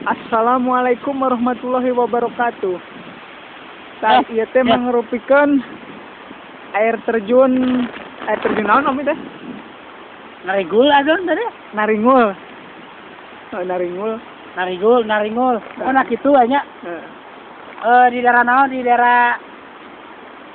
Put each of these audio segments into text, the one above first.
Assalamualaikum warahmatullahi wabarakatuh. Ta eh, teh eh. mengrupikan air terjun air terjun naon om teh? Narigul adon tadi. Naringul. Oh, naringul. Narigul naringul. Eh. Oh nak itu hanya eh. Uh, di daerah naon? Di daerah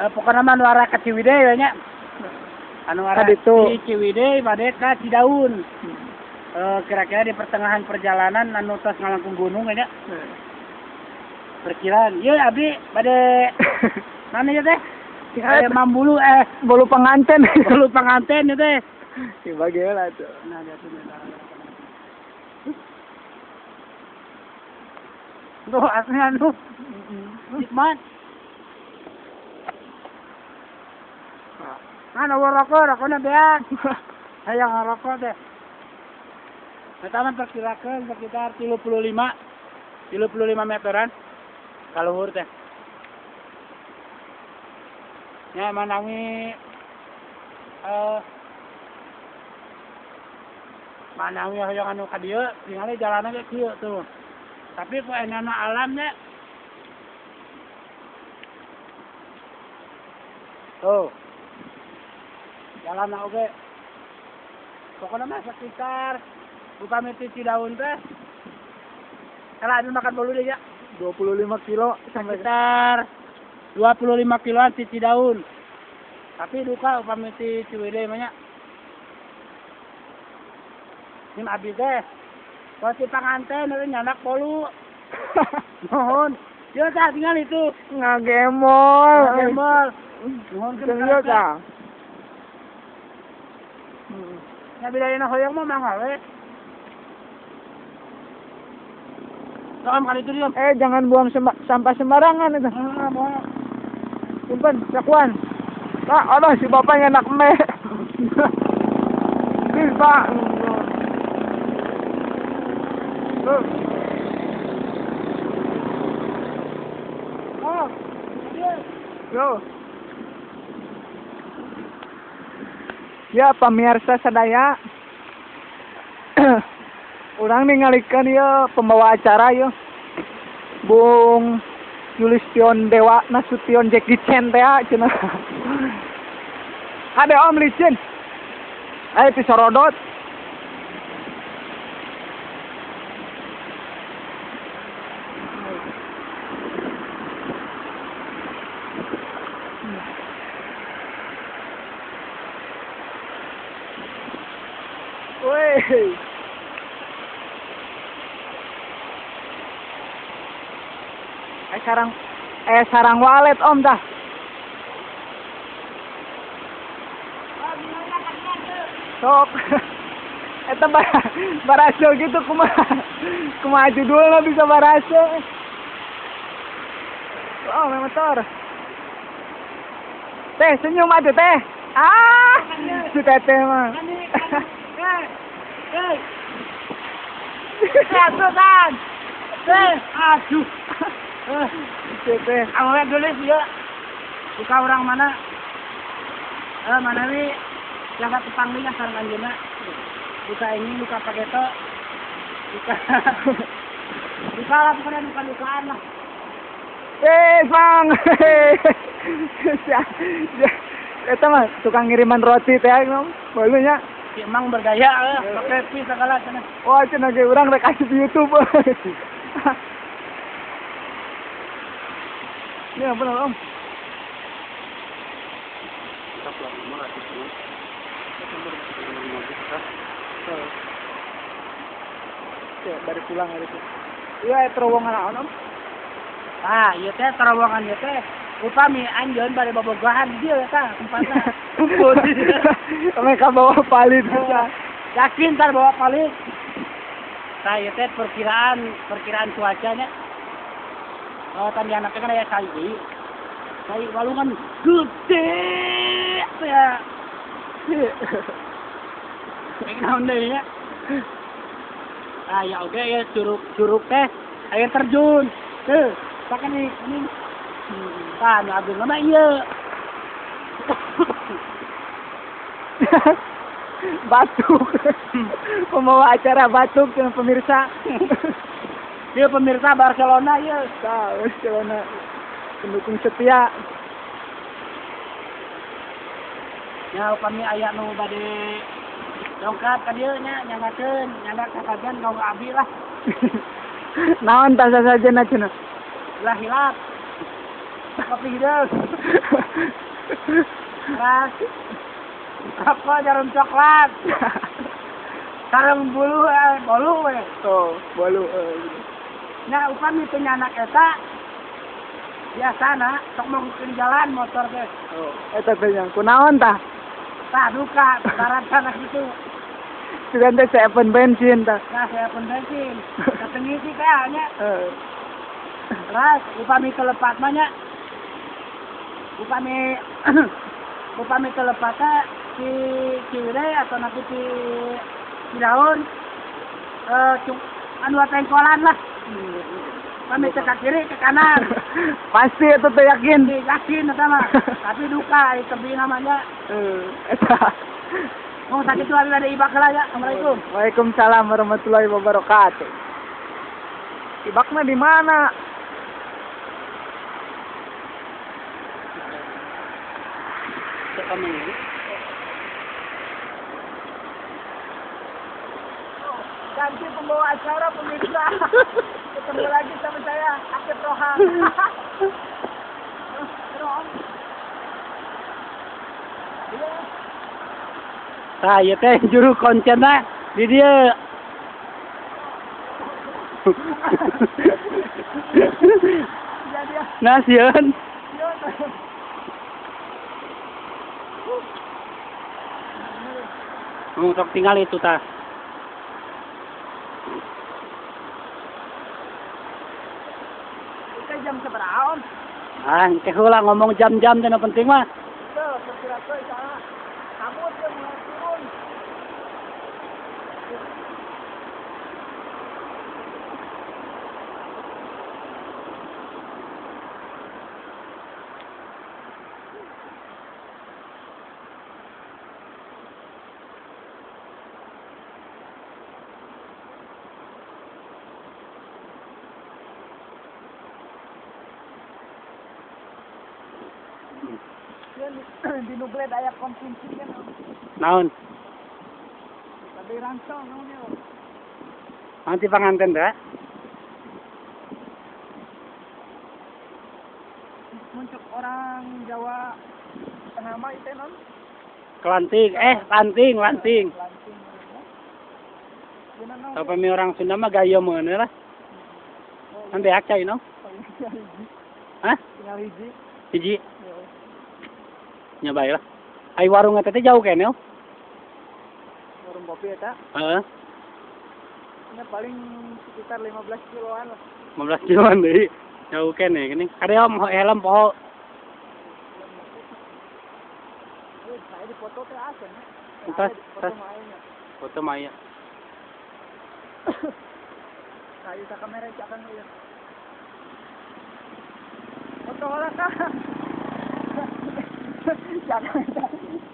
uh, pokoknya mah nuara ka Ciwidey nya. anu arah di Ciwidey made ka Cidaun. Hmm. Kira-kira di pertengahan perjalanan anu tos ngalangkung gunung nya. eh. Perkiraan. Ieu abdi bade mana ya teh? Ya, Eh Mambulu eh bolu penganten. perlu pengantin ya teh. Ya bagaimana tuh? Nah, dia tuh Tuh, asli anu. Hikmat. Mana rokok, rokoknya beak. Saya ngerokok deh. Pertama perkirakan sekitar 35 35 meteran kaluhur teh. Ya manangi eh manangi hoyong anu ka dieu ningali jalanna ge kieu tuh. Tapi kok enana alamnya Tuh. Jalan oge. Pokoknya mah sekitar upami ti Cidaun teh. Kalau ada makan bolu deh ya. 25 kilo sampai Sekitar 25 kiloan ti Cidaun. Tapi duka upami ti Ciwidey mah nya. Sim abdi teh. Kalau si panganten itu nyanak bolu. Mohon. Dia tah tinggal itu. ngagemol. Gembol. Mohon ieu tah. Ya bila na hoyong mah mangga Soal kali itu dia. Eh jangan buang semba- sampah sembarangan itu. Ah, mau. Simpen, cakuan. Pak, aduh si bapak yang enak me. Please, Pak. Yo. Ya, pemirsa sadaya. Urang ningalikeun ya pembawa acara ya. Bung Yulistion Dewa Nasution Jackie Chan teh ya, cenah. Ada Om licin. Ayo pisorodot. Woi. Sarang eh sarang walet Om dah. Sok. Eta bar baraso gitu kumaha. Kumaha judulnya bisa baraso. Oh, main motor. Teh, senyum aja teh. Ah, si teteh mah. Eh. Eh. Satu kan. Eh. Eh, teteh. awalnya tulis ya. Buka orang mana? Eh, mana nih? Yang satu panggilnya sarang anjuna. Buka ini, buka paketo. Buka. buka lah, pokoknya buka-bukaan lah. Eh, Bang. Sia- Eta mah tukang ngiriman roti teh. Balunya. Si emang bergaya, eh. Pakai pi segala sana. Wah, cenah ge urang rek asup di YouTube. เนี่ยพี่น้องครับหลับมาแล้วเด็กไปกลับมาเลยทีเดียวเอ๊ะตระวงอะไรน้องตาเยอะแต่ตระวงอันเยอะแต่คุณพ่อมีอันเยอะไปแบบโบราณเดียวแต่คุณพ่อไม่เคยไม่เคยบอกว่าพาลิดใช่ไหมแน่นอนจะบอกว่าพาลิดตาเยอะแต่ประเมินประเมินสภาพเนี่ย Oh, tadi anaknya kan aya sai. Sai walungan gede ya. Kayak naon deui nya. Ah, ya oke ya curug curug teh air terjun. Tuh, pakai nih ini. Kan, abis nama iya. batuk. Pembawa acara batuk dengan pemirsa. ya pemirsa Barcelona ya Barcelona. Pendukung setia. Ya kami aya nu bade dongkap ka dieu nya nyangakeun nyandak kasajan kau abi lah. Naon tah na cenah lah hilap. Kopi hideung. Mas, apa jarum coklat? Sarang bulu eh, bolu eh. Tuh, bolu eh. Nah, upami teu nyanak eta biasana sok mau ke jalan motor teh. Oh, eta yang kunaon tah? Tah duka darat sana gitu. Sugan teh seven bensin tah. Nah, saya pun bensin. Katengisi teh nya. Eh. Ras, upami kelepat mah nya. Upami upami kelepat teh si Cire atau nanti si si daun eh cung, anu tengkolan lah. Kami ke kiri ke kanan. Pasti itu teh yakin. Di yakin eta mah. Tapi duka di tebi namanya. Eh, eta. Mau sakit tuh ada ibak lah ya. Assalamualaikum. Waalaikumsalam warahmatullahi wabarakatuh. Ibakna di mana? Ganti pembawa acara pemirsa. Ketemu lagi sama saya, Akif Rohan. Nah, iya teh juru kontenna di dia. Jadi ya. Nasiun. Untuk tinggal itu ta. Ah, teh heula ngomong jam-jam teh penting mah. Kamu di aya ayah konfliknya? Naon? Tapi rancang naon ya? Nanti panganten dah. Muncul orang Jawa nama itu non? Kelanting, eh lanting, lanting. Tapi mi orang Sunda mah gaya mana lah? Nanti akcai no? Hah? Tinggal hiji. Hiji. Yo. nyobain lah. Ai warung eta teh jauh kene. Warung kopi eta. Heeh. Ini paling sekitar 15 kiloan lah. 15 kiloan deui. Jauh kene gini. Kada om helm poho. Saya di foto teh asen. Entas, Foto mainnya. Foto maya. Kayu sa kamera jangan ya. Foto lah kah?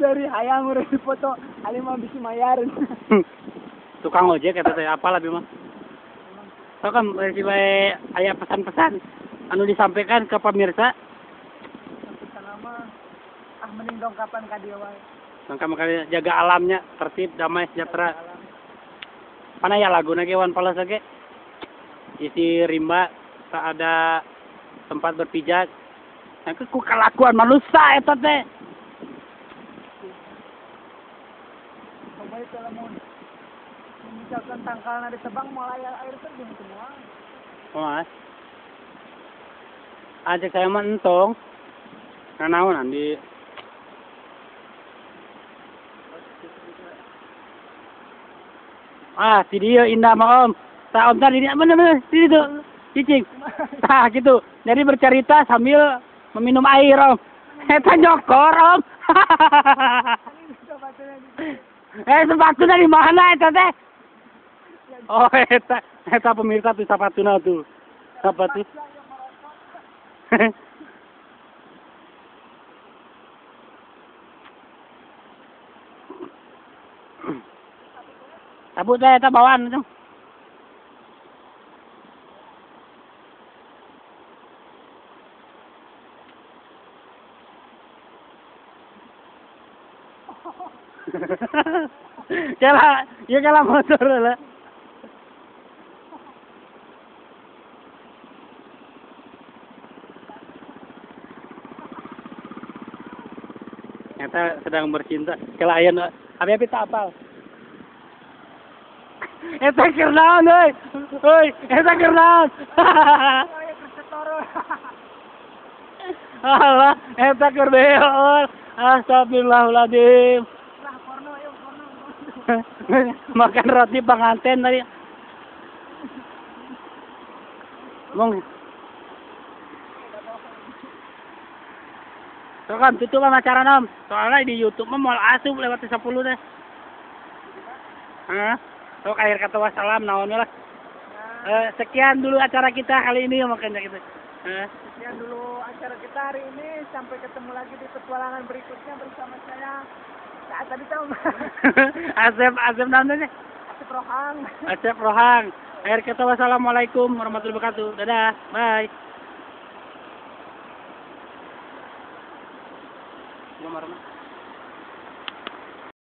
Dari hayang udah foto ali mah bisa mayarin. Tukang ojek eta teh apa lah mah. So kan si bae aya pesan-pesan anu disampaikan ke pemirsa. Sana mah ah mending dongkapan ka dia wae. Maka makanya jaga alamnya tertib, damai, sejahtera. Mana ya lagu lagi Wan Pales lagi? Isi rimba tak ada tempat berpijak. Nah, ku kelakuan manusia eta teh. Coba itu lamun misalkan tangkalna ditebang mulai air terjun semua. Oh, mas. Ajak saya mah entong. Kanaonan di Ah, si dia indah mah om. Tak om tadi mana mana di situ cicing. Nah gitu. Jadi bercerita sambil meminum air om. Eta nyokor om. Eh sepatu dari mana eta teh? Oh eta eta pemirsa tuh sepatunya tuh. Sepatu. Sabut teh eta bawaan itu. kela, ya kela motor lah. Ternyata sedang bercinta. Kela ayeun abi-abi tak apal. Eta keur naon euy? Euy, eta keur naon? Ayo kesetoro. Alah, eta keur beol. Astagfirullahaladzim. Makan roti pengantin tadi. Mong. So kan tutup sama acara nom. Soalnya di YouTube mah mau asup lewat 10 deh. Hah? So akhir kata wassalam naonnya lah. Eh, sekian dulu acara kita kali ini makanya gitu. Eh, Sekian dulu acara kita hari ini. Sampai ketemu lagi di petualangan berikutnya bersama saya. Saat tadi tahu. Asep Asep namanya. Asep Rohang. Asep Rohang. Akhir kata wassalamualaikum warahmatullahi wabarakatuh. Dadah. Bye. Arman.